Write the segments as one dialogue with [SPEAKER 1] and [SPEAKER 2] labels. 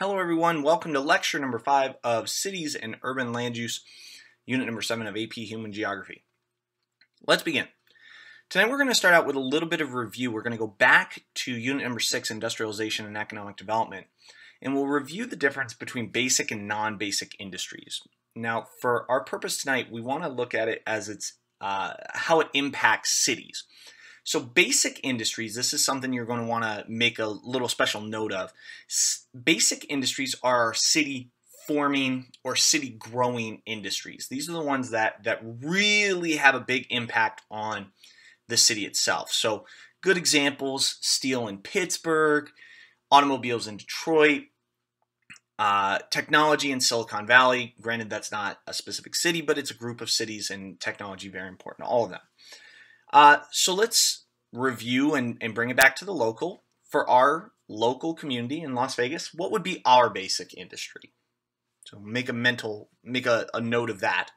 [SPEAKER 1] Hello everyone, welcome to lecture number 5 of Cities and Urban Land Use, unit number 7 of AP Human Geography. Let's begin. Tonight we're going to start out with a little bit of review. We're going to go back to unit number 6, Industrialization and Economic Development, and we'll review the difference between basic and non-basic industries. Now, for our purpose tonight, we want to look at it as it's uh, how it impacts cities. So basic industries, this is something you're going to want to make a little special note of. S basic industries are city forming or city growing industries. These are the ones that, that really have a big impact on the city itself. So good examples, steel in Pittsburgh, automobiles in Detroit, uh, technology in Silicon Valley. Granted, that's not a specific city, but it's a group of cities and technology very important, to all of them. Uh, so let's review and, and bring it back to the local. For our local community in Las Vegas, what would be our basic industry? So make a mental, make a, a note of that.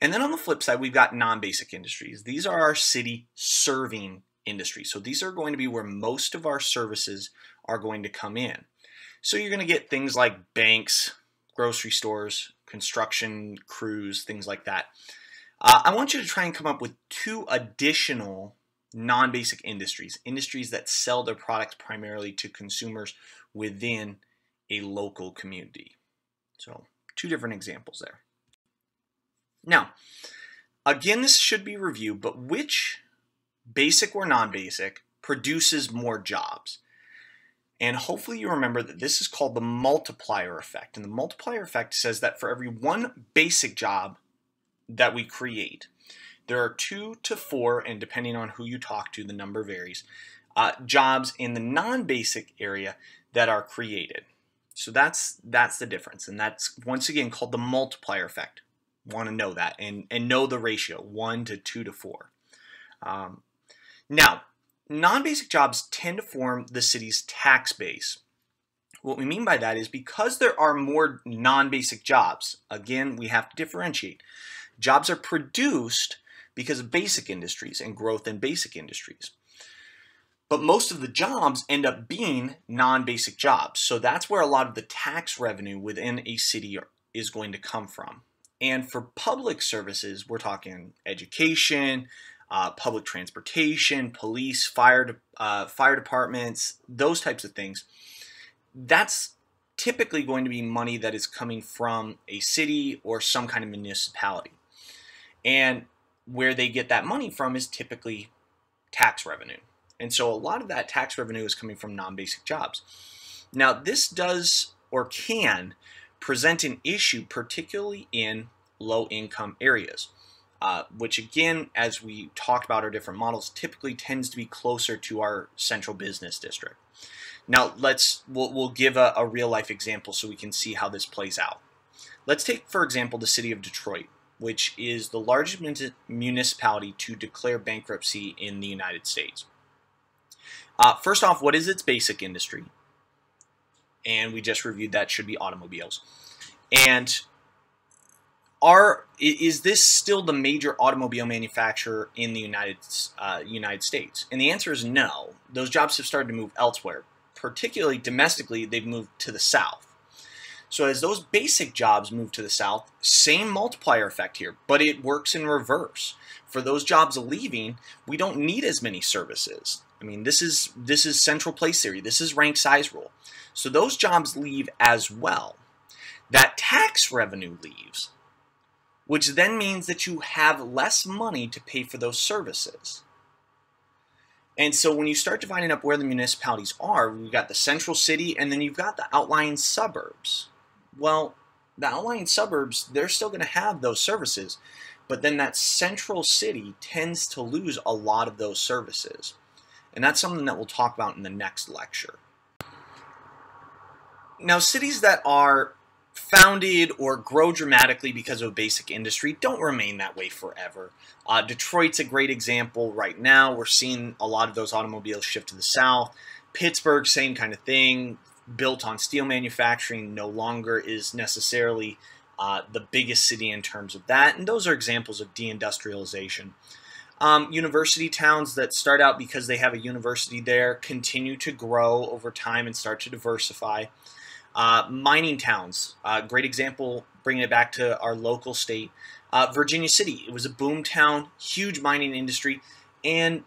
[SPEAKER 1] And then on the flip side, we've got non-basic industries. These are our city serving industries. So these are going to be where most of our services are going to come in. So you're going to get things like banks, grocery stores, construction crews, things like that. Uh, I want you to try and come up with two additional non-basic industries, industries that sell their products primarily to consumers within a local community. So two different examples there. Now, again, this should be reviewed, but which basic or non-basic produces more jobs? And hopefully you remember that this is called the multiplier effect. And the multiplier effect says that for every one basic job that we create. There are two to four, and depending on who you talk to, the number varies, uh, jobs in the non-basic area that are created. So that's that's the difference, and that's once again called the multiplier effect. Want to know that and and know the ratio one to two to four. Um, now, non-basic jobs tend to form the city's tax base. What we mean by that is because there are more non-basic jobs. Again, we have to differentiate. Jobs are produced because of basic industries and growth in basic industries. But most of the jobs end up being non-basic jobs. So that's where a lot of the tax revenue within a city is going to come from. And for public services, we're talking education, uh, public transportation, police, fire, uh, fire departments, those types of things. That's typically going to be money that is coming from a city or some kind of municipality. And where they get that money from is typically tax revenue. And so a lot of that tax revenue is coming from non-basic jobs. Now, this does or can present an issue, particularly in low-income areas, uh, which again, as we talked about our different models, typically tends to be closer to our central business district. Now, let's we'll, we'll give a, a real-life example so we can see how this plays out. Let's take, for example, the city of Detroit which is the largest municipality to declare bankruptcy in the United States. Uh, first off, what is its basic industry? And we just reviewed that should be automobiles. And are is this still the major automobile manufacturer in the United uh, United States? And the answer is no. Those jobs have started to move elsewhere, particularly domestically. They've moved to the south. So as those basic jobs move to the south, same multiplier effect here, but it works in reverse. For those jobs leaving, we don't need as many services. I mean, this is this is central place theory. This is rank size rule. So those jobs leave as well. That tax revenue leaves, which then means that you have less money to pay for those services. And so when you start dividing up where the municipalities are, we've got the central city and then you've got the outlying suburbs. Well, the outlying suburbs, they're still going to have those services, but then that central city tends to lose a lot of those services. And that's something that we'll talk about in the next lecture. Now, cities that are founded or grow dramatically because of a basic industry don't remain that way forever. Uh, Detroit's a great example right now. We're seeing a lot of those automobiles shift to the south. Pittsburgh, same kind of thing built on steel manufacturing no longer is necessarily uh, the biggest city in terms of that. And those are examples of deindustrialization. Um, university towns that start out because they have a university there continue to grow over time and start to diversify. Uh, mining towns, uh, great example, bringing it back to our local state. Uh, Virginia City, it was a boom town, huge mining industry, and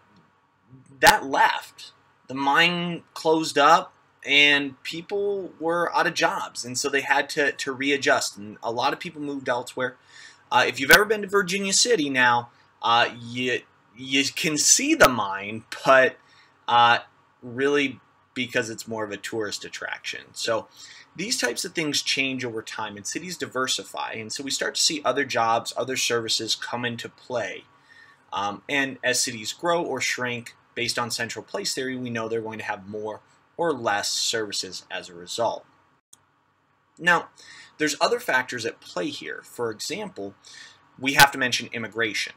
[SPEAKER 1] that left. The mine closed up, and people were out of jobs, and so they had to, to readjust, and a lot of people moved elsewhere. Uh, if you've ever been to Virginia City now, uh, you you can see the mine, but uh, really because it's more of a tourist attraction. So these types of things change over time and cities diversify. And so we start to see other jobs, other services come into play. Um, and as cities grow or shrink based on central place theory, we know they're going to have more or less services as a result. Now, there's other factors at play here. For example, we have to mention immigration.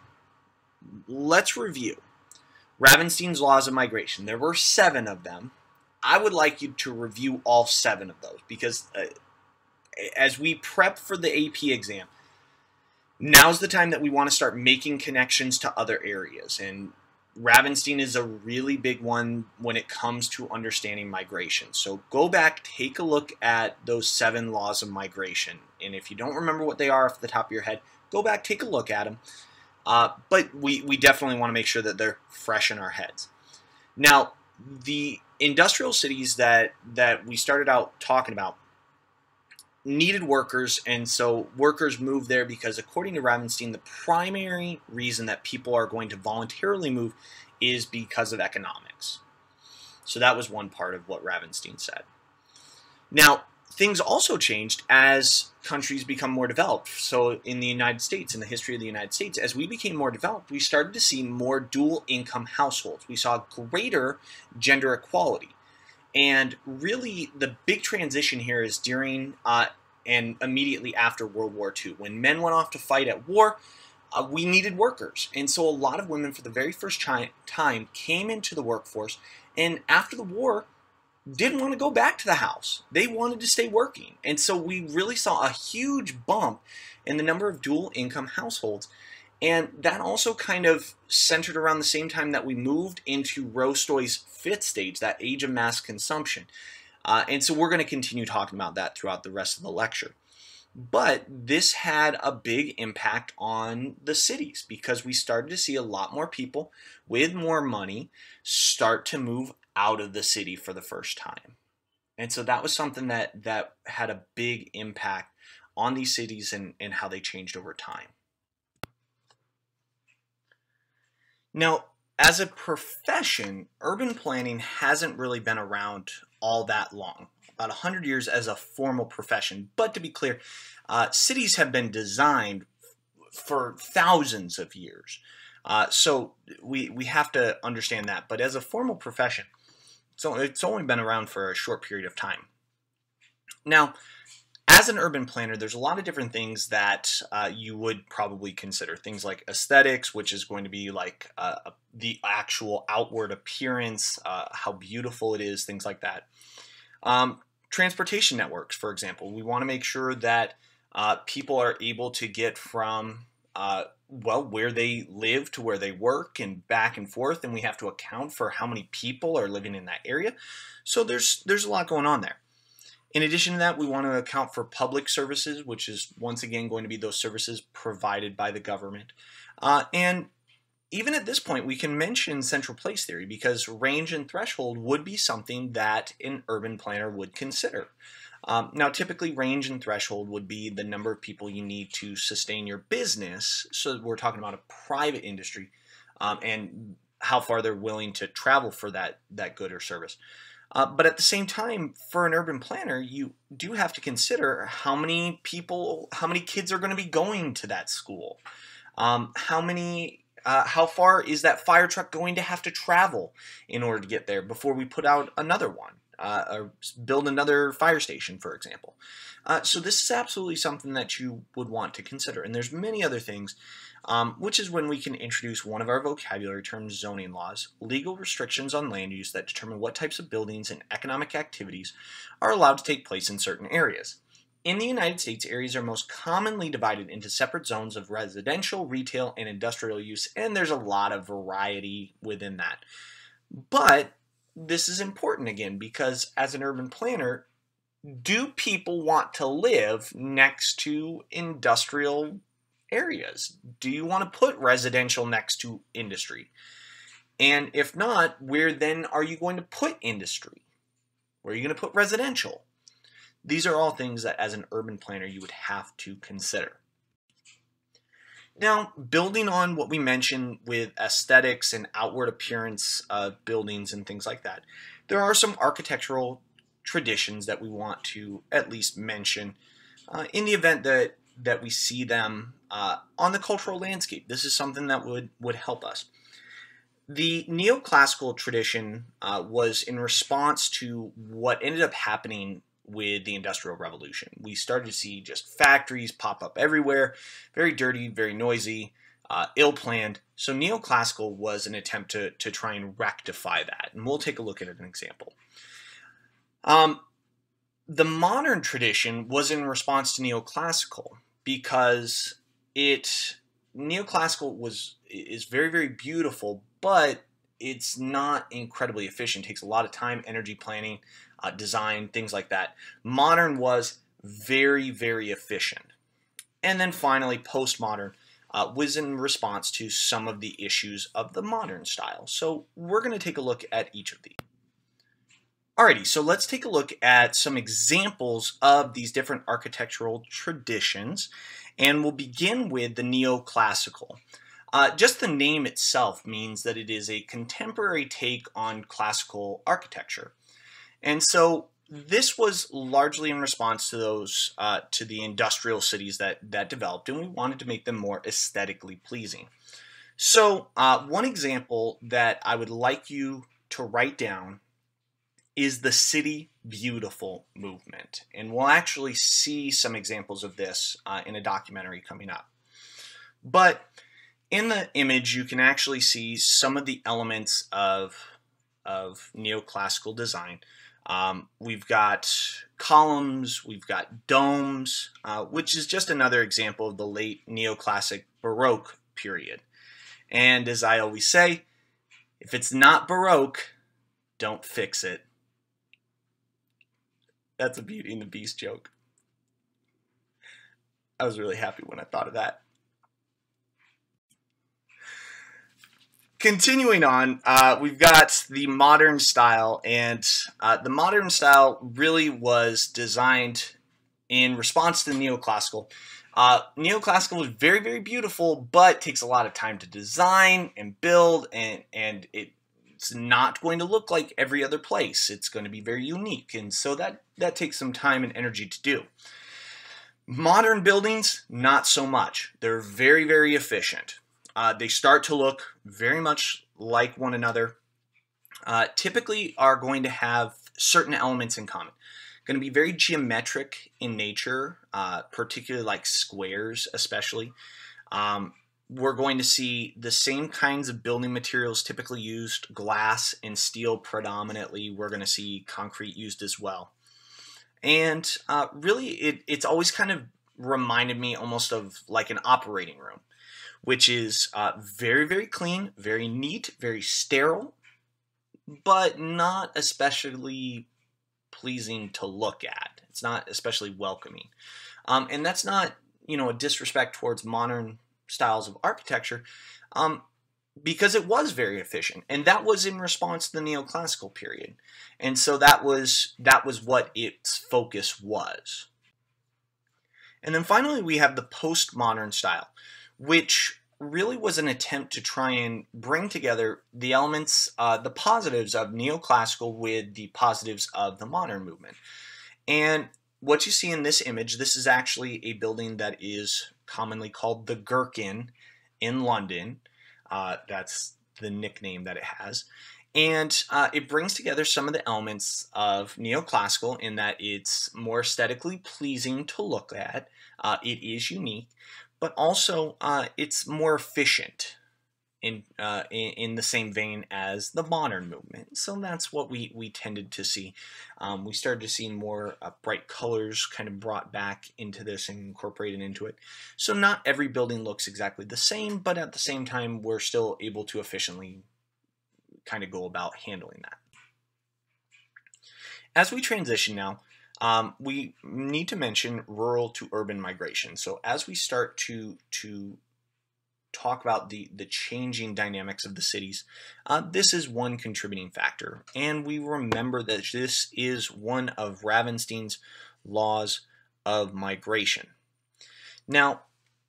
[SPEAKER 1] Let's review. Ravenstein's laws of migration. There were seven of them. I would like you to review all seven of those because uh, as we prep for the AP exam, now's the time that we want to start making connections to other areas. And Ravenstein is a really big one when it comes to understanding migration. So go back, take a look at those seven laws of migration. And if you don't remember what they are off the top of your head, go back, take a look at them. Uh, but we, we definitely want to make sure that they're fresh in our heads. Now, the industrial cities that, that we started out talking about needed workers, and so workers moved there because, according to Ravenstein, the primary reason that people are going to voluntarily move is because of economics. So that was one part of what Ravenstein said. Now, things also changed as countries become more developed. So in the United States, in the history of the United States, as we became more developed, we started to see more dual income households. We saw greater gender equality. And really, the big transition here is during uh, and immediately after World War II. When men went off to fight at war, uh, we needed workers. And so a lot of women, for the very first time, came into the workforce. And after the war, didn't want to go back to the house. They wanted to stay working. And so we really saw a huge bump in the number of dual income households. And that also kind of centered around the same time that we moved into Rostow's fifth stage, that age of mass consumption. Uh, and so we're going to continue talking about that throughout the rest of the lecture. But this had a big impact on the cities because we started to see a lot more people with more money start to move out of the city for the first time. And so that was something that, that had a big impact on these cities and, and how they changed over time. Now, as a profession, urban planning hasn't really been around all that long, about 100 years as a formal profession. But to be clear, uh, cities have been designed for thousands of years. Uh, so we, we have to understand that. But as a formal profession, so it's only been around for a short period of time. Now, as an urban planner, there's a lot of different things that uh, you would probably consider. Things like aesthetics, which is going to be like uh, the actual outward appearance, uh, how beautiful it is, things like that. Um, transportation networks, for example, we want to make sure that uh, people are able to get from uh, well where they live to where they work and back and forth, and we have to account for how many people are living in that area. So there's there's a lot going on there. In addition to that, we want to account for public services, which is once again going to be those services provided by the government. Uh, and even at this point, we can mention central place theory because range and threshold would be something that an urban planner would consider. Um, now, typically, range and threshold would be the number of people you need to sustain your business. So we're talking about a private industry um, and how far they're willing to travel for that that good or service. Uh, but at the same time, for an urban planner, you do have to consider how many people, how many kids are going to be going to that school. Um, how many, uh, how far is that fire truck going to have to travel in order to get there before we put out another one? Uh, or build another fire station, for example. Uh, so this is absolutely something that you would want to consider. And there's many other things um, which is when we can introduce one of our vocabulary terms, zoning laws, legal restrictions on land use that determine what types of buildings and economic activities are allowed to take place in certain areas. In the United States, areas are most commonly divided into separate zones of residential, retail, and industrial use, and there's a lot of variety within that. But this is important again because as an urban planner, do people want to live next to industrial areas? Do you want to put residential next to industry? And if not, where then are you going to put industry? Where are you going to put residential? These are all things that as an urban planner you would have to consider. Now, building on what we mentioned with aesthetics and outward appearance of buildings and things like that, there are some architectural traditions that we want to at least mention uh, in the event that that we see them uh, on the cultural landscape. This is something that would would help us. The neoclassical tradition uh, was in response to what ended up happening with the Industrial Revolution. We started to see just factories pop up everywhere, very dirty, very noisy, uh, ill planned. So neoclassical was an attempt to, to try and rectify that. And we'll take a look at an example. Um, the modern tradition was in response to neoclassical because it neoclassical was is very very beautiful, but it's not incredibly efficient. It takes a lot of time, energy planning, uh, design, things like that. Modern was very, very efficient. And then finally, postmodern uh, was in response to some of the issues of the modern style. So we're going to take a look at each of these. Alrighty, so let's take a look at some examples of these different architectural traditions, and we'll begin with the neoclassical. Uh, just the name itself means that it is a contemporary take on classical architecture. And so this was largely in response to those uh, to the industrial cities that that developed, and we wanted to make them more aesthetically pleasing. So uh, one example that I would like you to write down is the City Beautiful movement, and we'll actually see some examples of this uh, in a documentary coming up. But in the image, you can actually see some of the elements of of neoclassical design. Um, we've got columns, we've got domes, uh, which is just another example of the late neoclassic Baroque period. And as I always say, if it's not Baroque, don't fix it. That's a Beauty and the Beast joke. I was really happy when I thought of that. Continuing on, uh, we've got the modern style, and uh, the modern style really was designed in response to the neoclassical. Uh, neoclassical is very, very beautiful, but takes a lot of time to design and build, and and it, it's not going to look like every other place. It's going to be very unique, and so that that takes some time and energy to do. Modern buildings, not so much. They're very, very efficient. Uh, they start to look very much like one another. Uh, typically are going to have certain elements in common. Going to be very geometric in nature, uh, particularly like squares, especially. Um, we're going to see the same kinds of building materials typically used, glass and steel predominantly. We're going to see concrete used as well. And uh, really, it, it's always kind of reminded me almost of like an operating room which is uh, very, very clean, very neat, very sterile, but not especially pleasing to look at. It's not especially welcoming. Um, and that's not, you know, a disrespect towards modern styles of architecture, um, because it was very efficient, and that was in response to the neoclassical period, and so that was that was what its focus was. And then finally, we have the postmodern style, which really was an attempt to try and bring together the elements, uh, the positives of neoclassical with the positives of the modern movement. And what you see in this image, this is actually a building that is commonly called the Gherkin in London. Uh, that's the nickname that it has. And uh, it brings together some of the elements of neoclassical in that it's more aesthetically pleasing to look at. Uh, it is unique, but also uh, it's more efficient in, uh, in, in the same vein as the modern movement. So that's what we we tended to see. Um, we started to see more uh, bright colors kind of brought back into this and incorporated into it. So not every building looks exactly the same, but at the same time we're still able to efficiently kind of go about handling that. As we transition now, um, we need to mention rural to urban migration. So as we start to to talk about the the changing dynamics of the cities, uh, this is one contributing factor, and we remember that this is one of Ravenstein's laws of migration. Now,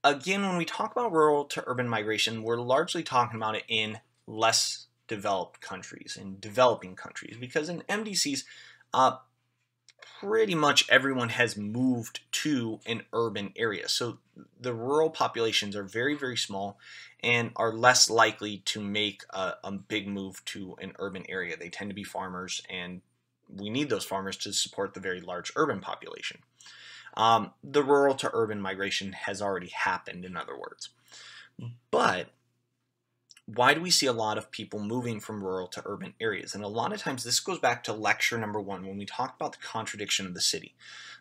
[SPEAKER 1] again, when we talk about rural to urban migration, we're largely talking about it in less developed countries, in developing countries, because in MDCs, uh, pretty much everyone has moved to an urban area. So the rural populations are very, very small and are less likely to make a, a, big move to an urban area. They tend to be farmers, and we need those farmers to support the very large urban population. Um, the rural to urban migration has already happened, in other words. But why do we see a lot of people moving from rural to urban areas? And a lot of times, this goes back to lecture number one when we talked about the contradiction of the city.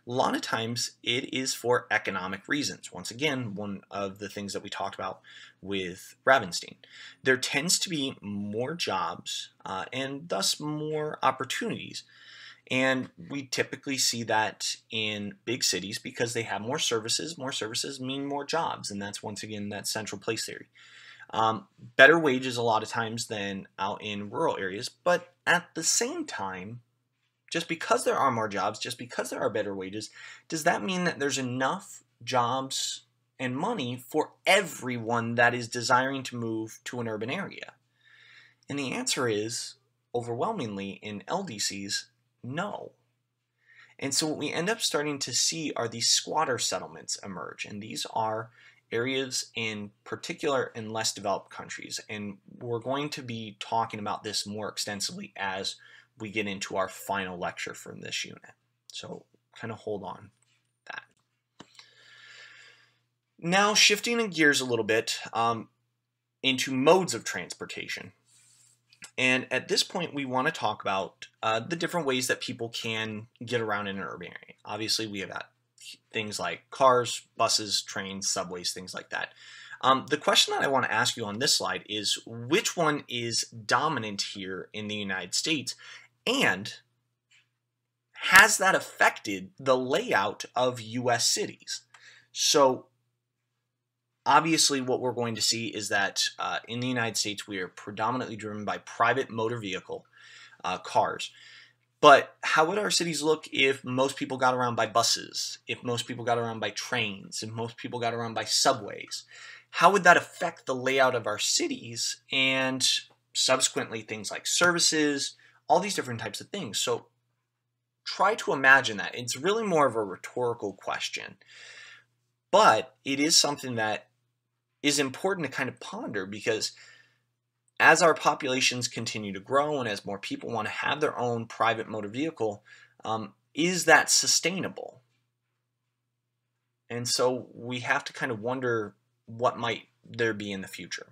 [SPEAKER 1] A lot of times, it is for economic reasons. Once again, one of the things that we talked about with Ravenstein. There tends to be more jobs uh, and thus more opportunities. And we typically see that in big cities because they have more services. More services mean more jobs. And that's once again that central place theory. Um, better wages a lot of times than out in rural areas, but at the same time, just because there are more jobs, just because there are better wages, does that mean that there's enough jobs and money for everyone that is desiring to move to an urban area? And the answer is overwhelmingly in LDCs, no. And so what we end up starting to see are these squatter settlements emerge. And these are areas in particular in less developed countries. And we're going to be talking about this more extensively as we get into our final lecture from this unit. So kind of hold on that. Now shifting in gears a little bit um, into modes of transportation. And at this point, we want to talk about uh, the different ways that people can get around in an urban area. Obviously, we have things like cars, buses, trains, subways, things like that. Um, the question that I want to ask you on this slide is which one is dominant here in the United States and has that affected the layout of US cities? So obviously what we're going to see is that uh, in the United States we are predominantly driven by private motor vehicle uh, cars. But how would our cities look if most people got around by buses, if most people got around by trains, if most people got around by subways? How would that affect the layout of our cities and subsequently things like services, all these different types of things? So try to imagine that. It's really more of a rhetorical question, but it is something that is important to kind of ponder because as our populations continue to grow and as more people want to have their own private motor vehicle, um, is that sustainable? And so we have to kind of wonder what might there be in the future.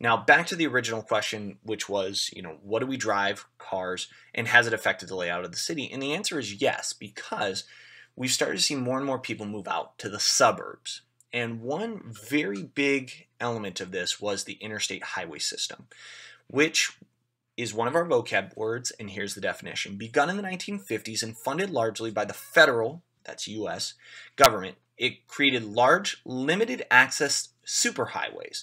[SPEAKER 1] Now, back to the original question, which was, you know, what do we drive cars and has it affected the layout of the city? And the answer is yes, because we've started to see more and more people move out to the suburbs. And one very big element of this was the interstate highway system, which is one of our vocab words, and here's the definition. Begun in the 1950s and funded largely by the federal, that's U.S., government, it created large, limited access superhighways.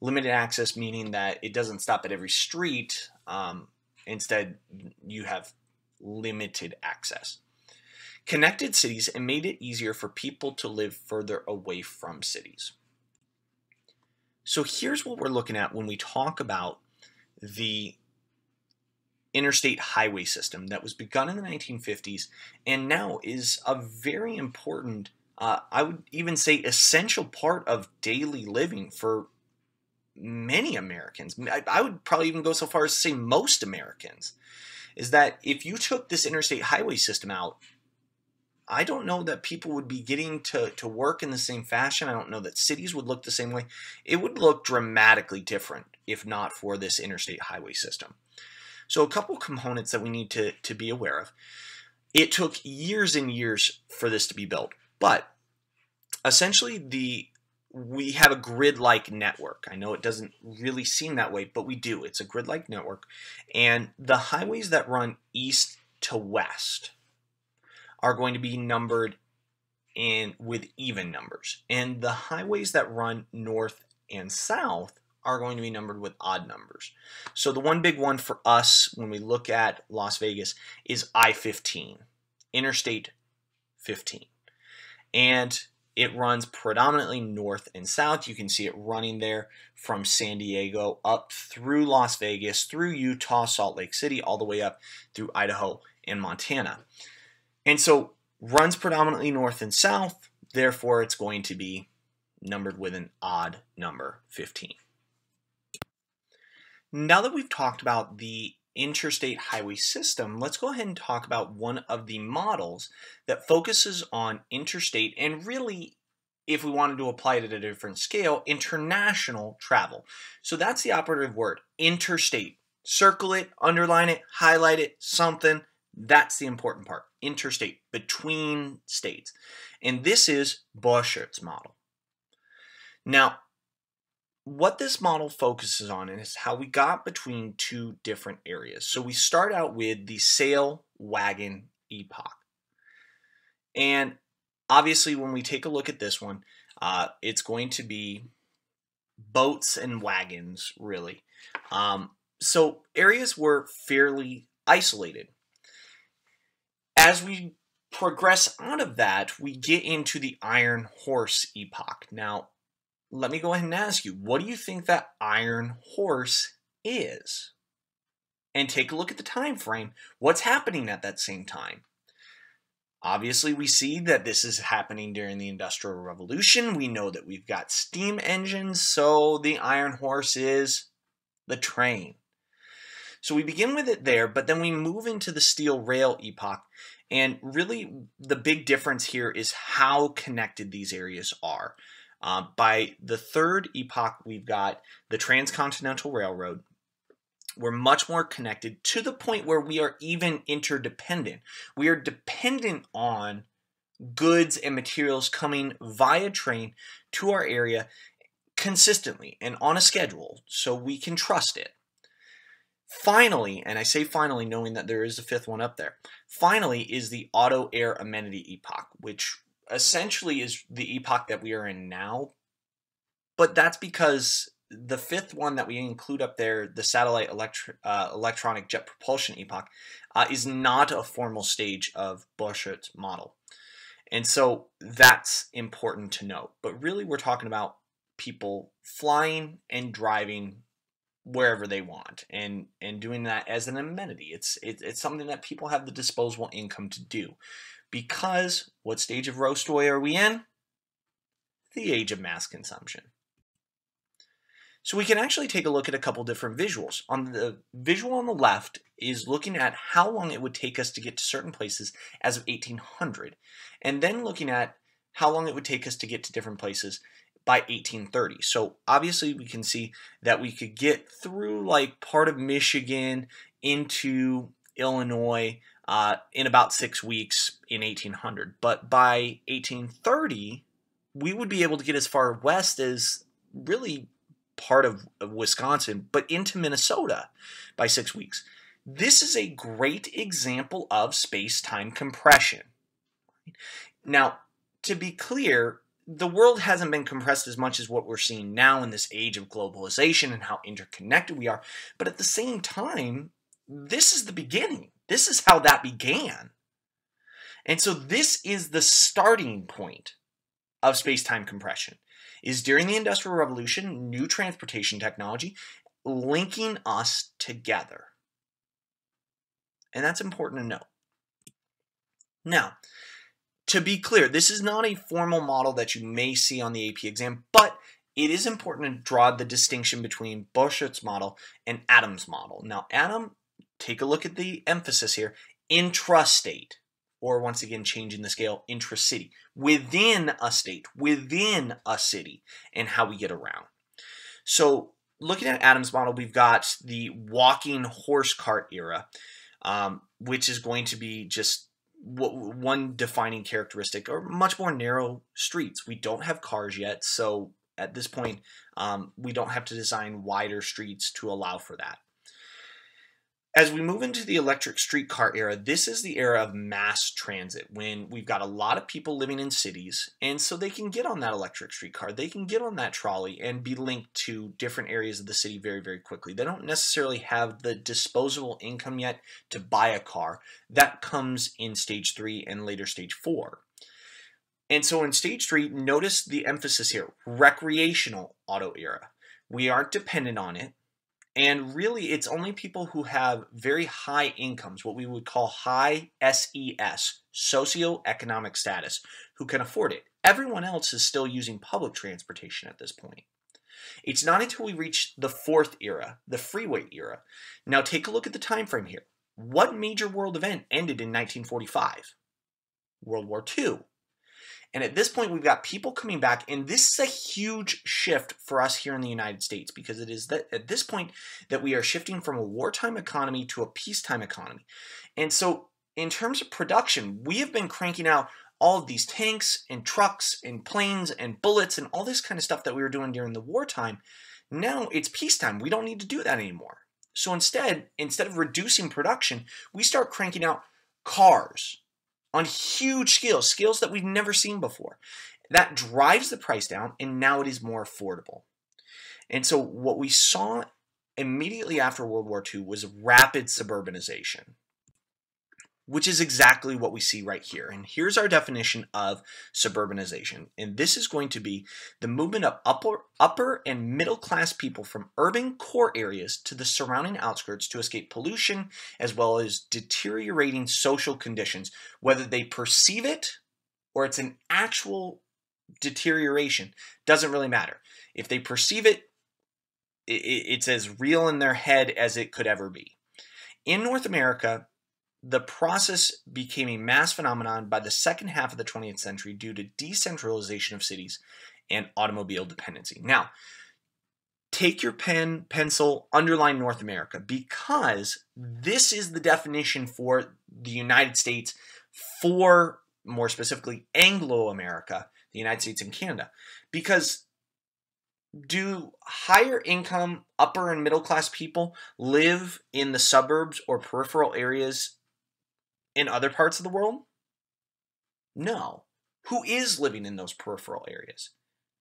[SPEAKER 1] Limited access meaning that it doesn't stop at every street. Um, instead, you have limited access connected cities and made it easier for people to live further away from cities. So here's what we're looking at when we talk about the interstate highway system that was begun in the 1950s and now is a very important, uh, I would even say essential part of daily living for many Americans. I, I would probably even go so far as to say most Americans. Is that if you took this interstate highway system out, I don't know that people would be getting to, to work in the same fashion. I don't know that cities would look the same way. It would look dramatically different if not for this interstate highway system. So a couple components that we need to, to be aware of. It took years and years for this to be built, but essentially the we have a grid-like network. I know it doesn't really seem that way, but we do. It's a grid-like network. And the highways that run east to west are going to be numbered in with even numbers. And the highways that run north and south are going to be numbered with odd numbers. So the one big one for us when we look at Las Vegas is I-15, Interstate 15. And it runs predominantly north and south. You can see it running there from San Diego up through Las Vegas, through Utah, Salt Lake City, all the way up through Idaho and Montana. And so runs predominantly north and south, therefore it's going to be numbered with an odd number 15. Now that we've talked about the interstate highway system, let's go ahead and talk about one of the models that focuses on interstate and really, if we wanted to apply it at a different scale, international travel. So that's the operative word, interstate. Circle it, underline it, highlight it, something. That's the important part. Interstate, between states. And this is Borchert's model. Now, what this model focuses on is how we got between two different areas. So we start out with the sail wagon epoch. And obviously, when we take a look at this one, uh, it's going to be boats and wagons, really. Um, so areas were fairly isolated. As we progress out of that, we get into the Iron Horse epoch. Now, let me go ahead and ask you, what do you think that iron horse is? And take a look at the time frame. What's happening at that same time? Obviously, we see that this is happening during the Industrial Revolution. We know that we've got steam engines, so the iron horse is the train. So we begin with it there, but then we move into the steel rail epoch. And really, the big difference here is how connected these areas are. Uh, by the third epoch, we've got the Transcontinental Railroad. We're much more connected to the point where we are even interdependent. We are dependent on goods and materials coming via train to our area consistently and on a schedule so we can trust it. Finally, and I say finally knowing that there is a fifth one up there, finally is the auto air amenity epoch, which essentially is the epoch that we are in now. But that's because the fifth one that we include up there, the satellite electri- uh, electronic jet propulsion epoch, uh, is not a formal stage of Borchert's model. And so that's important to note. But really, we're talking about people flying and driving wherever they want and and doing that as an amenity it's it, it's something that people have the disposable income to do because what stage of Rostow are we in? The age of mass consumption. So we can actually take a look at a couple different visuals. On the visual on the left is looking at how long it would take us to get to certain places as of 1800, and then looking at how long it would take us to get to different places by 1830. So obviously we can see that we could get through like part of Michigan into Illinois uh, in about six weeks in 1800. But by 1830, we would be able to get as far west as really part of, of Wisconsin, but into Minnesota by six weeks. This is a great example of space time compression. Now, to be clear, the world hasn't been compressed as much as what we're seeing now in this age of globalization and how interconnected we are. But at the same time, this is the beginning. This is how that began. And so this is the starting point of space-time compression. Is during the Industrial Revolution, new transportation technology linking us together. And that's important to know. Now, to be clear, this is not a formal model that you may see on the AP exam, but it is important to draw the distinction between Borchert's model and Adams' model. Now, Adam take a look at the emphasis here, intrastate, or once again changing the scale, intracity, within a state, within a city, and how we get around. So looking at Adams' model, we've got the walking horse cart era, um, which is going to be just one defining characteristic, or much more narrow streets. We don't have cars yet, so at this point, um, we don't have to design wider streets to allow for that. As we move into the electric streetcar era, this is the era of mass transit when we've got a lot of people living in cities, and so they can get on that electric streetcar, they can get on that trolley and be linked to different areas of the city very, very quickly. They don't necessarily have the disposable income yet to buy a car. That comes in stage three and later stage four. And so in stage three, notice the emphasis here recreational auto era. We aren't dependent on it. And really, it's only people who have very high incomes, what we would call high SES, socioeconomic status, who can afford it. Everyone else is still using public transportation at this point. It's not until we reach the fourth era, the freeway era. Now take a look at the time frame here. What major world event ended in 1945? World War II. And at this point, we've got people coming back, and this is a huge shift for us here in the United States because it is that at this point that we are shifting from a wartime economy to a peacetime economy. And so, in terms of production, we have been cranking out all of these tanks and trucks and planes and bullets and all this kind of stuff that we were doing during the wartime. Now it's peacetime. We don't need to do that anymore. So instead, instead of reducing production, we start cranking out cars, on huge scales, scales that we've never seen before. That drives the price down, and now it is more affordable. And so, what we saw immediately after World War II was rapid suburbanization which is exactly what we see right here. And here's our definition of suburbanization. And this is going to be the movement of upper, upper and middle class people from urban core areas to the surrounding outskirts to escape pollution as well as deteriorating social conditions, whether they perceive it or it's an actual deterioration, doesn't really matter. If they perceive it, it's as real in their head as it could ever be. In North America, the process became a mass phenomenon by the second half of the 20th century due to decentralization of cities and automobile dependency. Now, take your pen, pencil, underline North America because this is the definition for the United States for more specifically Anglo America, the United States and Canada. Because do higher income, upper and middle class people live in the suburbs or peripheral areas in other parts of the world? No. Who is living in those peripheral areas?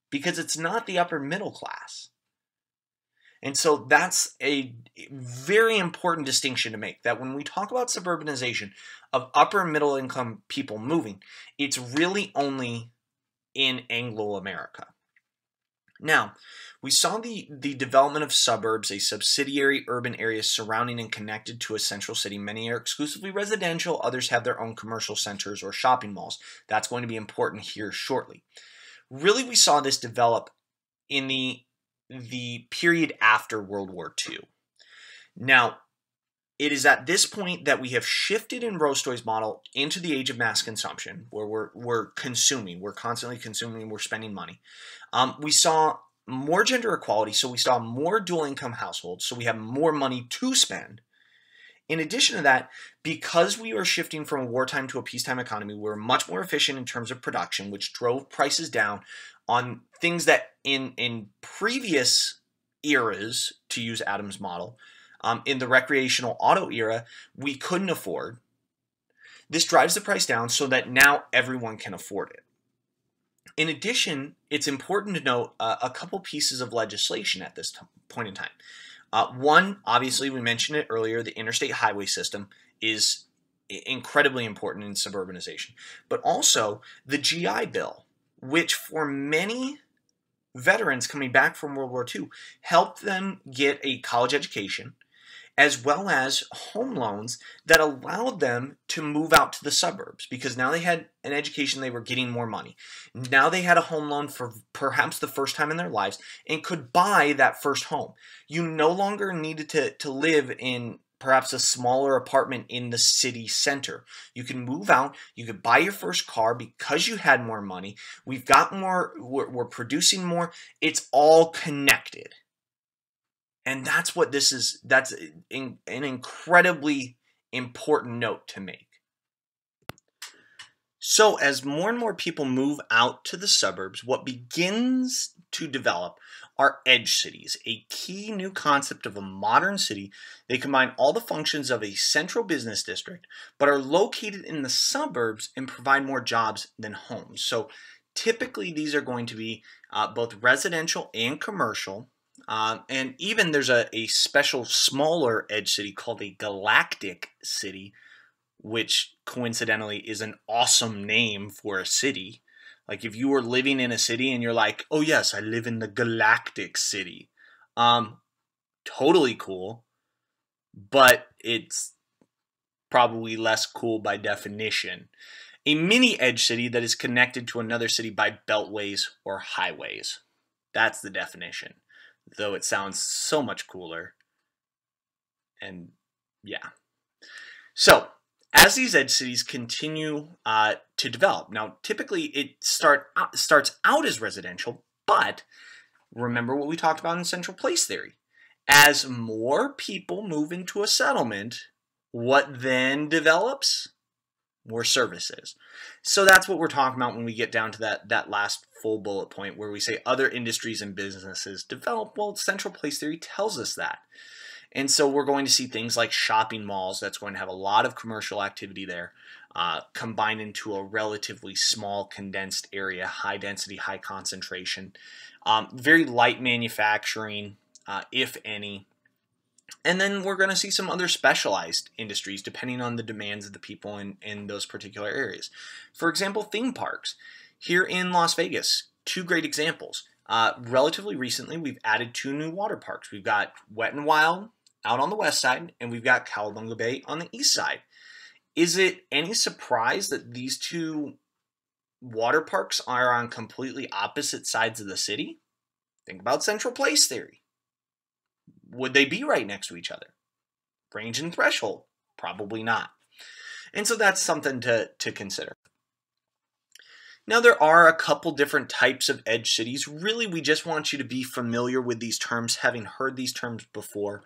[SPEAKER 1] Because it's not the upper middle class. And so that's a very important distinction to make that when we talk about suburbanization of upper middle income people moving, it's really only in Anglo America. Now, we saw the, the development of suburbs, a subsidiary urban area surrounding and connected to a central city. Many are exclusively residential, others have their own commercial centers or shopping malls. That's going to be important here shortly. Really, we saw this develop in the, the period after World War II. Now, it is at this point that we have shifted in Rostow's model into the age of mass consumption, where we're, we're consuming, we're constantly consuming, we're spending money. Um, we saw more gender equality, so we saw more dual income households, so we have more money to spend. In addition to that, because we were shifting from a wartime to a peacetime economy, we were much more efficient in terms of production, which drove prices down on things that in, in previous eras, to use Adam's model, um, in the recreational auto era, we couldn't afford. This drives the price down so that now everyone can afford it. In addition, it's important to note uh, a couple pieces of legislation at this point in time. Uh, one, obviously, we mentioned it earlier, the interstate highway system is incredibly important in suburbanization. But also the GI Bill, which for many veterans coming back from World War II helped them get a college education as well as home loans that allowed them to move out to the suburbs because now they had an education, they were getting more money. Now they had a home loan for perhaps the first time in their lives and could buy that first home. You no longer needed to, to live in perhaps a smaller apartment in the city center. You can move out, you could buy your first car because you had more money. We've got more, we're, we're producing more. It's all connected. And that's what this is. That's in, an incredibly important note to make. So, as more and more people move out to the suburbs, what begins to develop are edge cities, a key new concept of a modern city. They combine all the functions of a central business district, but are located in the suburbs and provide more jobs than homes. So, typically, these are going to be uh, both residential and commercial. Um, and even there's a, a special smaller edge city called a galactic city which coincidentally is an awesome name for a city. Like if you were living in a city and you're like, "Oh yes, I live in the galactic city." Um totally cool, but it's probably less cool by definition. A mini edge city that is connected to another city by beltways or highways. That's the definition. Though it sounds so much cooler. And yeah. So, as these edge cities continue uh, to develop, now typically it start uh, starts out as residential, but remember what we talked about in central place theory. As more people move into a settlement, what then develops? More services. So that's what we're talking about when we get down to that, that last full bullet point where we say other industries and businesses develop. Well, central place theory tells us that. And so we're going to see things like shopping malls that's going to have a lot of commercial activity there, uh, combined into a relatively small, condensed area, high density, high concentration, um, very light manufacturing, uh, if any. And then we're going to see some other specialized industries depending on the demands of the people in, in those particular areas. For example, theme parks. Here in Las Vegas, two great examples. Uh, relatively recently, we've added two new water parks. We've got Wet and Wild out on the west side, and we've got Cowabunga Bay on the east side. Is it any surprise that these two water parks are on completely opposite sides of the city? Think about Central Place theory. Would they be right next to each other? Range and threshold? Probably not. And so that's something to, to consider. Now, there are a couple different types of edge cities. Really, we just want you to be familiar with these terms, having heard these terms before.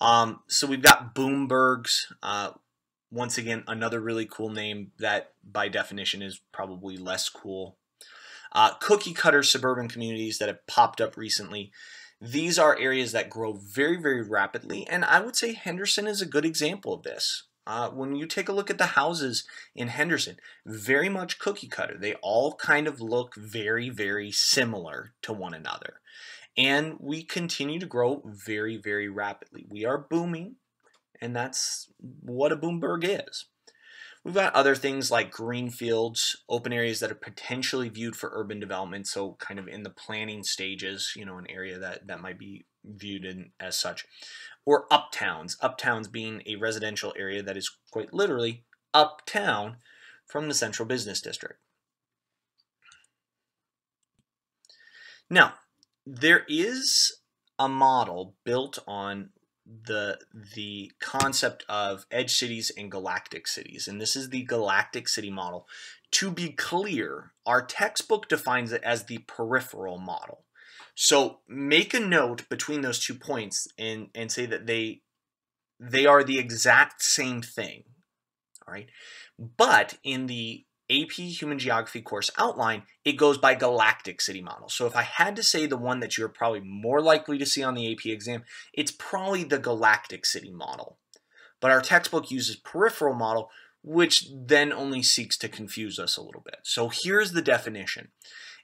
[SPEAKER 1] Um, so we've got Boomburgs. Uh, once again, another really cool name that by definition is probably less cool. Uh, cookie cutter suburban communities that have popped up recently. These are areas that grow very, very rapidly, and I would say Henderson is a good example of this. Uh, when you take a look at the houses in Henderson, very much cookie cutter. They all kind of look very, very similar to one another. And we continue to grow very, very rapidly. We are booming, and that's what a boomburg is. We've got other things like green fields, open areas that are potentially viewed for urban development, so kind of in the planning stages, you know, an area that, that might be viewed in as such. Or uptowns, uptowns being a residential area that is quite literally uptown from the central business district. Now, there is a model built on the the concept of edge cities and galactic cities. And this is the galactic city model. To be clear our textbook defines it as the peripheral model. So make a note between those two points and and say that they they are the exact same thing. All right? But in the AP Human Geography course outline, it goes by galactic city model. So if I had to say the one that you're probably more likely to see on the AP exam, it's probably the galactic city model. But our textbook uses peripheral model, which then only seeks to confuse us a little bit. So here's the definition.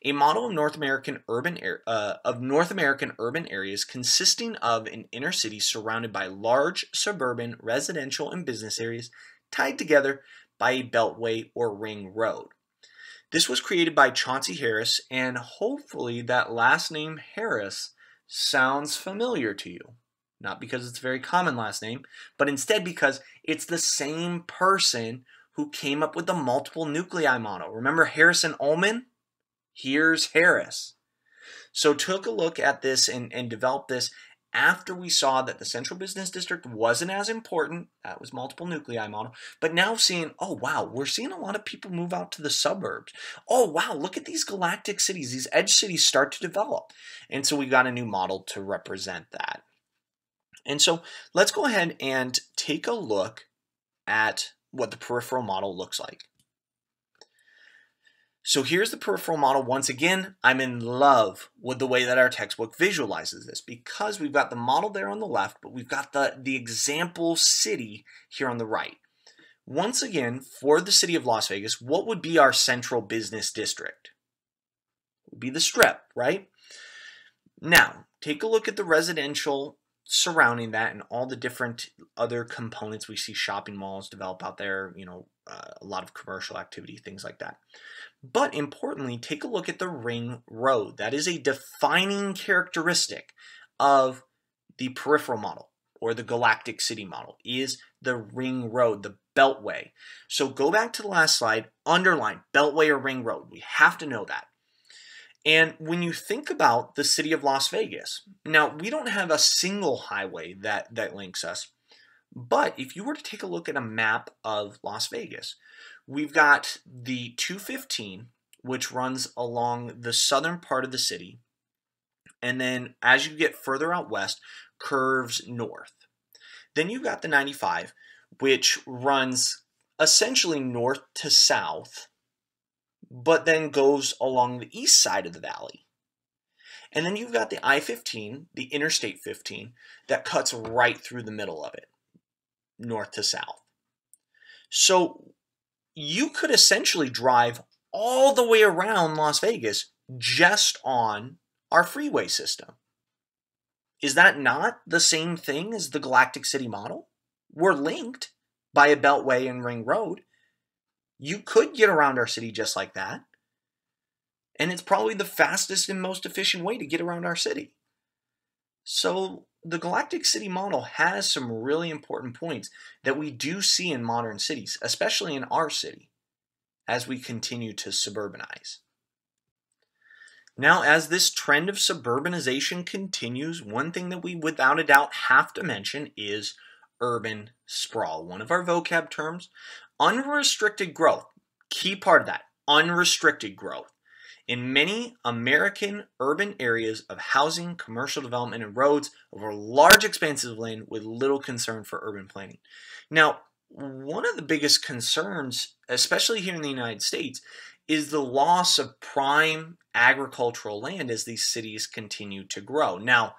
[SPEAKER 1] A model of North American urban uh, of North American urban areas consisting of an inner city surrounded by large suburban residential and business areas tied together by a beltway or ring road. This was created by Chauncey Harris, and hopefully that last name Harris sounds familiar to you. Not because it's a very common last name, but instead because it's the same person who came up with the multiple nuclei model. Remember Harris and Ullman? Here's Harris. So took a look at this and, and developed this after we saw that the central business district wasn't as important, that was multiple nuclei model, but now seeing, oh wow, we're seeing a lot of people move out to the suburbs. Oh wow, look at these galactic cities, these edge cities start to develop. And so we got a new model to represent that. And so let's go ahead and take a look at what the peripheral model looks like. So here's the peripheral model. Once again, I'm in love with the way that our textbook visualizes this because we've got the model there on the left, but we've got the, the example city here on the right. Once again, for the city of Las Vegas, what would be our central business district? It would be the strip, right? Now, take a look at the residential surrounding that and all the different other components we see shopping malls develop out there, you know, uh, a lot of commercial activity, things like that. But importantly, take a look at the ring road. That is a defining characteristic of the peripheral model or the galactic city model is the ring road, the beltway. So go back to the last slide, underline beltway or ring road. We have to know that. And when you think about the city of Las Vegas, now we don't have a single highway that, that links us, but if you were to take a look at a map of Las Vegas, we've got the 215, which runs along the southern part of the city. And then as you get further out west, curves north. Then you've got the 95, which runs essentially north to south, but then goes along the east side of the valley. And then you've got the I 15, the Interstate 15, that cuts right through the middle of it, north to south. So you could essentially drive all the way around Las Vegas just on our freeway system. Is that not the same thing as the Galactic City model? We're linked by a beltway and ring road. You could get around our city just like that. And it's probably the fastest and most efficient way to get around our city. So the Galactic City model has some really important points that we do see in modern cities, especially in our city, as we continue to suburbanize. Now, as this trend of suburbanization continues, one thing that we without a doubt have to mention is urban sprawl. One of our vocab terms, unrestricted growth. Key part of that, unrestricted growth in many American urban areas of housing, commercial development, and roads over large expanses of land with little concern for urban planning. Now, one of the biggest concerns, especially here in the United States, is the loss of prime agricultural land as these cities continue to grow. Now,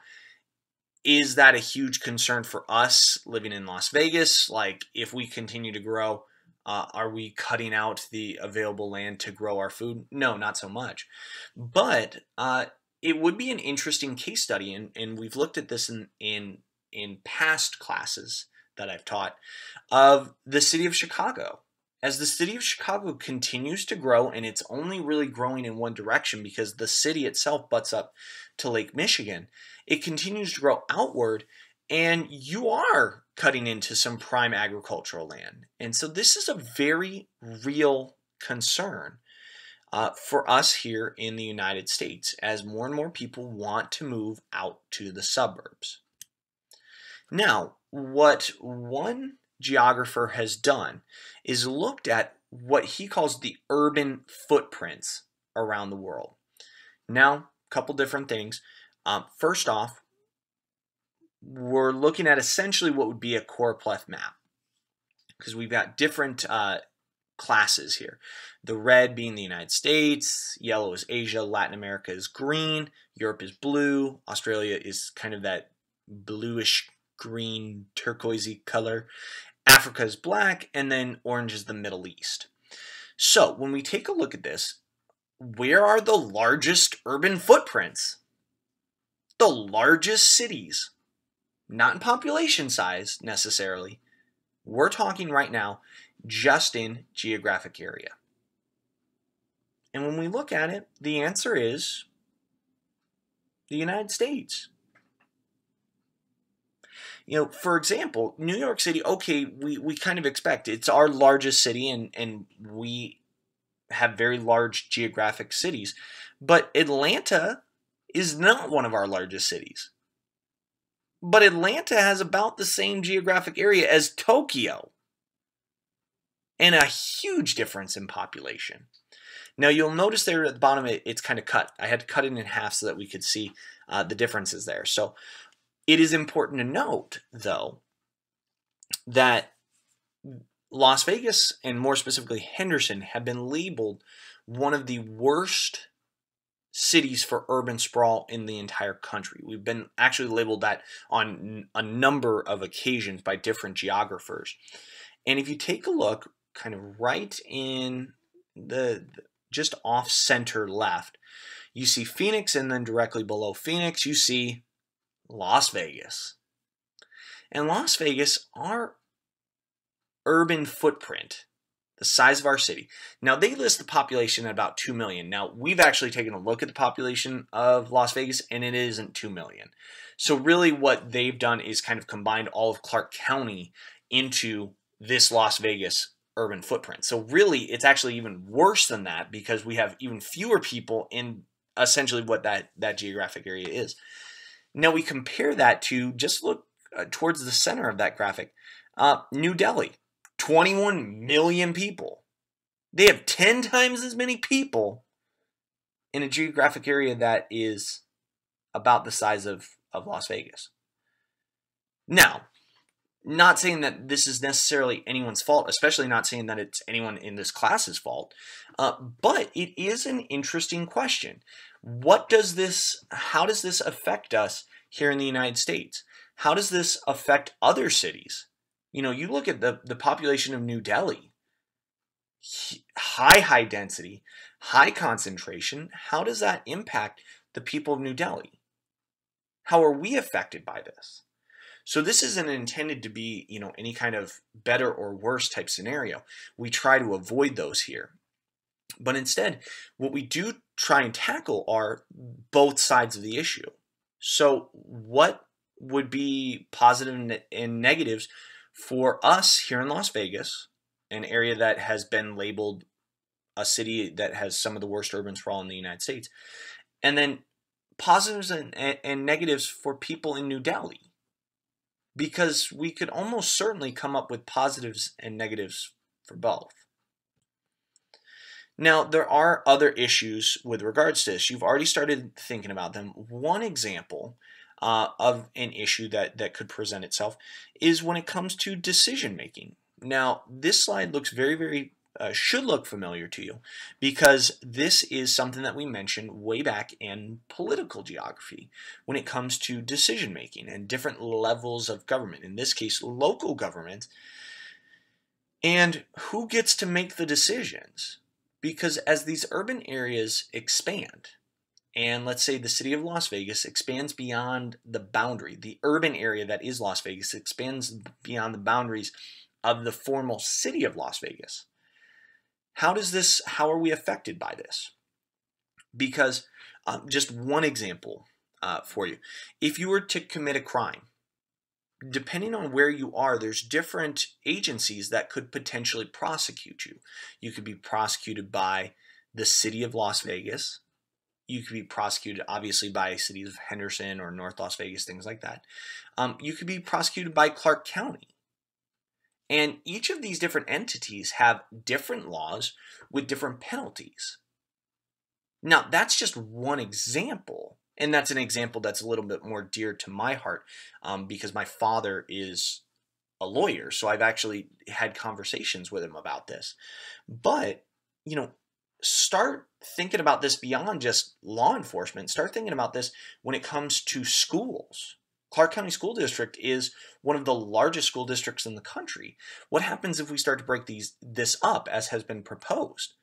[SPEAKER 1] is that a huge concern for us living in Las Vegas? Like, if we continue to grow, uh, are we cutting out the available land to grow our food? No, not so much. But uh, it would be an interesting case study, and, and we've looked at this in, in, in past classes that I've taught, of the city of Chicago. As the city of Chicago continues to grow, and it's only really growing in one direction because the city itself butts up to Lake Michigan, it continues to grow outward, and you are cutting into some prime agricultural land. And so this is a very real concern uh, for us here in the United States as more and more people want to move out to the suburbs. Now, what one geographer has done is looked at what he calls the urban footprints around the world. Now, a couple different things. Um, first off, we're looking at essentially what would be a choropleth map because we've got different uh, classes here. The red being the United States, yellow is Asia, Latin America is green, Europe is blue, Australia is kind of that bluish green turquoisey color, Africa is black, and then orange is the Middle East. So when we take a look at this, where are the largest urban footprints? The largest cities not in population size necessarily. We're talking right now just in geographic area. And when we look at it, the answer is the United States. You know, for example, New York City, okay, we, we kind of expect it's our largest city and, and we have very large geographic cities. But Atlanta is not one of our largest cities. But Atlanta has about the same geographic area as Tokyo and a huge difference in population. Now you'll notice there at the bottom it, it's kind of cut. I had to cut it in half so that we could see uh, the differences there. So it is important to note, though, that Las Vegas and more specifically Henderson have been labeled one of the worst cities for urban sprawl in the entire country. We've been actually labeled that on a number of occasions by different geographers. And if you take a look kind of right in the just off center left, you see Phoenix and then directly below Phoenix you see Las Vegas. And Las Vegas, our urban footprint the size of our city. Now, they list the population at about 2 million. Now, we've actually taken a look at the population of Las Vegas, and it isn't 2 million. So, really, what they've done is kind of combined all of Clark County into this Las Vegas urban footprint. So, really, it's actually even worse than that because we have even fewer people in essentially what that, that geographic area is. Now, we compare that to just look uh, towards the center of that graphic. Uh, New Delhi, 21 million people. They have 10 times as many people in a geographic area that is about the size of, of Las Vegas. Now, not saying that this is necessarily anyone's fault, especially not saying that it's anyone in this class's fault, uh, but it is an interesting question. What does this, how does this affect us here in the United States? How does this affect other cities? You know, you look at the, the population of New Delhi, high, high density, high concentration. How does that impact the people of New Delhi? How are we affected by this? So this isn't intended to be, you know, any kind of better or worse type scenario. We try to avoid those here. But instead, what we do try and tackle are both sides of the issue. So what would be positive and negatives for us here in Las Vegas, an area that has been labeled a city that has some of the worst urban sprawl in the United States, and then positives and, and negatives for people in New Delhi. Because we could almost certainly come up with positives and negatives for both. Now, there are other issues with regards to this. You've already started thinking about them. One example uh, of an issue that, that could present itself is when it comes to decision making. Now, this slide looks very, very uh, should look familiar to you because this is something that we mentioned way back in political geography when it comes to decision making and different levels of government, in this case, local government, and who gets to make the decisions. Because as these urban areas expand, and let's say the city of Las Vegas expands beyond the boundary, the urban area that is Las Vegas expands beyond the boundaries of the formal city of Las Vegas. How does this, how are we affected by this? Because um, just one example uh, for you. If you were to commit a crime, depending on where you are, there's different agencies that could potentially prosecute you. You could be prosecuted by the city of Las Vegas, you could be prosecuted obviously by cities of Henderson or North Las Vegas, things like that. Um, you could be prosecuted by Clark County. And each of these different entities have different laws with different penalties. Now, that's just one example. And that's an example that's a little bit more dear to my heart um, because my father is a lawyer. So I've actually had conversations with him about this. But, you know, start thinking about this beyond just law enforcement. Start thinking about this when it comes to schools. Clark County School District is one of the largest school districts in the country. What happens if we start to break these this up as has been proposed?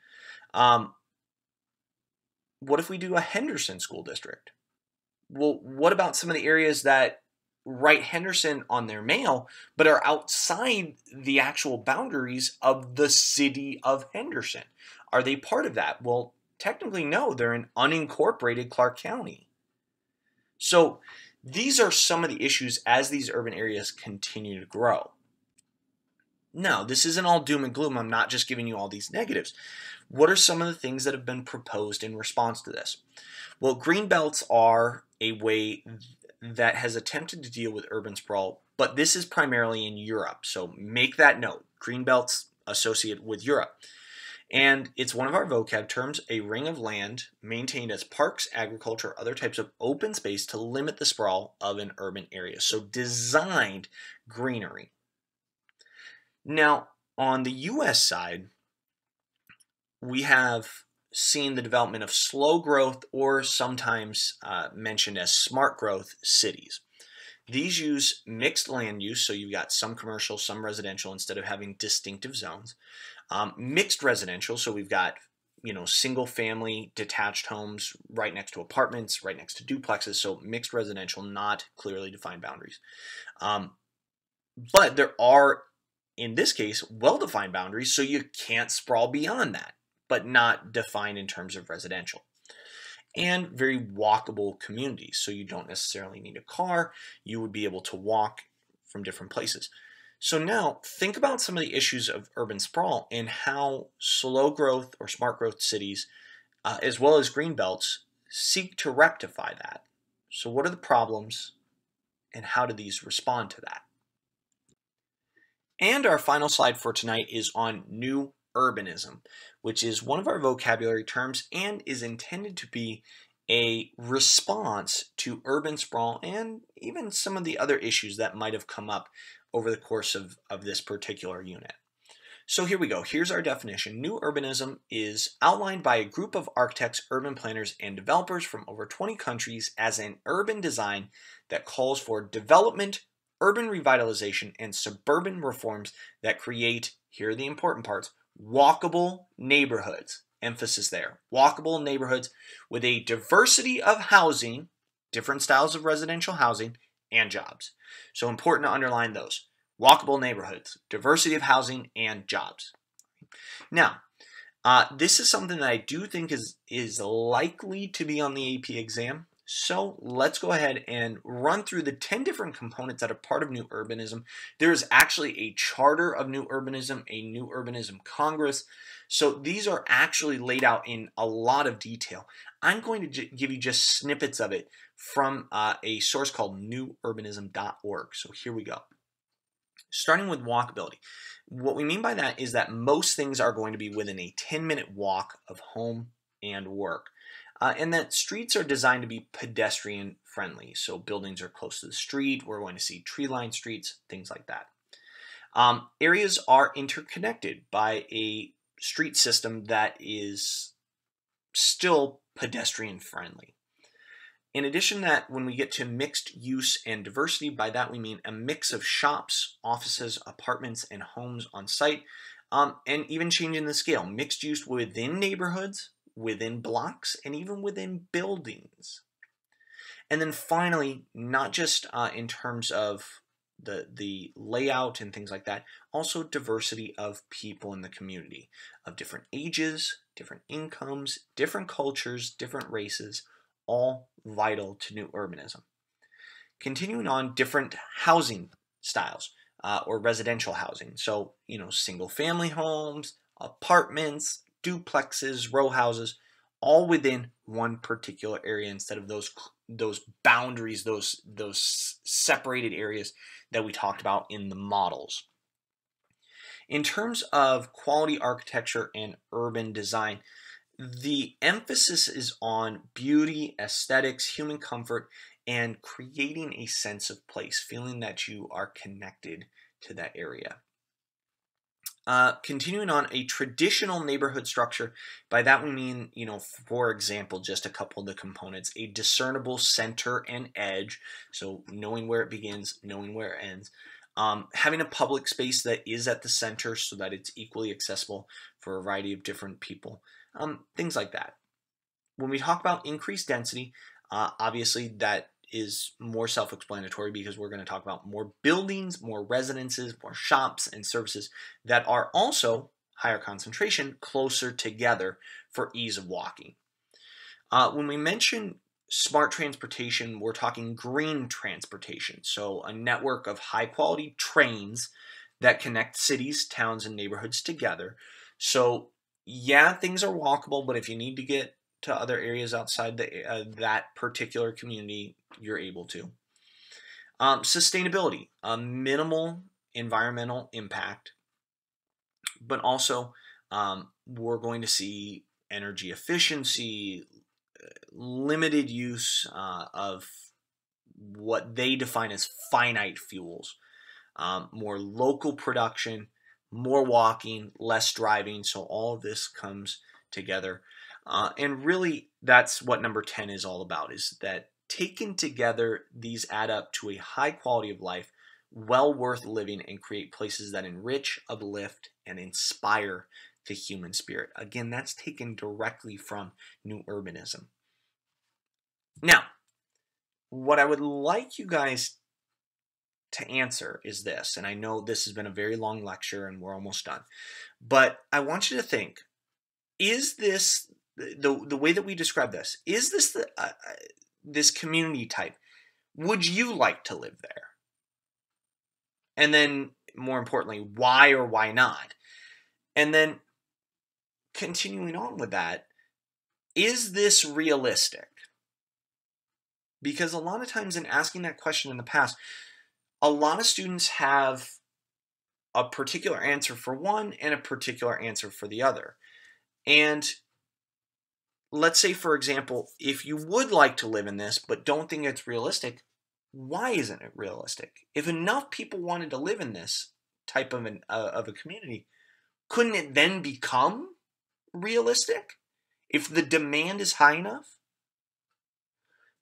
[SPEAKER 1] Um, what if we do a Henderson School District? Well, what about some of the areas that write Henderson on their mail, but are outside the actual boundaries of the city of Henderson? Are they part of that? Well, technically, no, they're in unincorporated Clark County. So these are some of the issues as these urban areas continue to grow. Now, this isn't all doom and gloom. I'm not just giving you all these negatives. What are some of the things that have been proposed in response to this? Well, green belts are a way that has attempted to deal with urban sprawl, but this is primarily in Europe. So make that note. Green belts associated with Europe. And it's one of our vocab terms, a ring of land maintained as parks, agriculture, other types of open space to limit the sprawl of an urban area. So designed greenery. Now, on the US side, we have seen the development of slow growth or sometimes uh, mentioned as smart growth cities. These use mixed land use, so you've got some commercial, some residential, instead of having distinctive zones. Um, mixed residential, so we've got you know single family detached homes right next to apartments, right next to duplexes, so mixed residential, not clearly defined boundaries. Um, but there are, in this case, well-defined boundaries, so you can't sprawl beyond that, but not defined in terms of residential and very walkable communities. So you don't necessarily need a car. You would be able to walk from different places. So now think about some of the issues of urban sprawl and how slow growth or smart growth cities, uh, as well as green belts, seek to rectify that. So what are the problems and how do these respond to that? And our final slide for tonight is on new urbanism, which is one of our vocabulary terms and is intended to be a response to urban sprawl and even some of the other issues that might have come up over the course of, of this particular unit. So here we go. Here's our definition. New urbanism is outlined by a group of architects, urban planners, and developers from over 20 countries as an urban design that calls for development, urban revitalization, and suburban reforms that create, here are the important parts, walkable neighborhoods. Emphasis there. Walkable neighborhoods with a diversity of housing, different styles of residential housing, and jobs. So important to underline those. Walkable neighborhoods, diversity of housing, and jobs. Now, uh, this is something that I do think is, is likely to be on the AP exam. So let's go ahead and run through the 10 different components that are part of New Urbanism. There is actually a charter of New Urbanism, a New Urbanism Congress. So these are actually laid out in a lot of detail. I'm going to give you just snippets of it from uh, a source called newurbanism.org. So here we go. Starting with walkability. What we mean by that is that most things are going to be within a 10 minute walk of home and work uh, and that streets are designed to be pedestrian friendly. So buildings are close to the street. We're going to see tree lined streets, things like that. Um, areas are interconnected by a street system that is still pedestrian friendly. In addition that, when we get to mixed use and diversity, by that we mean a mix of shops, offices, apartments, and homes on site, um, and even changing the scale. Mixed use within neighborhoods, within blocks and even within buildings. And then finally, not just uh, in terms of the the layout and things like that, also diversity of people in the community of different ages, different incomes, different cultures, different races, all vital to new urbanism. Continuing on, different housing styles uh, or residential housing. So, you know, single family homes, apartments, duplexes, row houses, all within one particular area instead of those those boundaries, those those separated areas that we talked about in the models. In terms of quality architecture and urban design, the emphasis is on beauty, aesthetics, human comfort, and creating a sense of place, feeling that you are connected to that area. Uh, continuing on a traditional neighborhood structure, by that we mean, you know, for example, just a couple of the components, a discernible center and edge, so knowing where it begins, knowing where it ends, um, having a public space that is at the center so that it's equally accessible for a variety of different people, um, things like that. When we talk about increased density, uh, obviously that is more self-explanatory because we're going to talk about more buildings, more residences, more shops and services that are also higher concentration closer together for ease of walking. Uh, when we mention smart transportation, we're talking green transportation. So a network of high quality trains that connect cities, towns, and neighborhoods together. So yeah, things are walkable, but if you need to get to other areas outside the, uh, that particular community, you're able to. Um, sustainability, a minimal environmental impact, but also um, we're going to see energy efficiency, limited use uh, of what they define as finite fuels, um, more local production, more walking, less driving. So all of this comes together. Uh, and really, that's what number 10 is all about is that taken together, these add up to a high quality of life, well worth living, and create places that enrich, uplift, and inspire the human spirit. Again, that's taken directly from New Urbanism. Now, what I would like you guys to answer is this, and I know this has been a very long lecture and we're almost done, but I want you to think is this the, the way that we describe this is this the, uh, uh, this community type? Would you like to live there? And then more importantly why or why not? And then continuing on with that is this realistic? Because a lot of times in asking that question in the past a lot of students have a particular answer for one and a particular answer for the other. And let's say, for example, if you would like to live in this but don't think it's realistic, why isn't it realistic? If enough people wanted to live in this type of an uh, of a community, couldn't it then become realistic if the demand is high enough?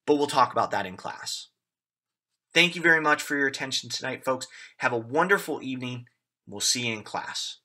[SPEAKER 1] But we'll talk about that in class. Thank you very much for your attention tonight, folks. Have a wonderful evening. We'll see you in class.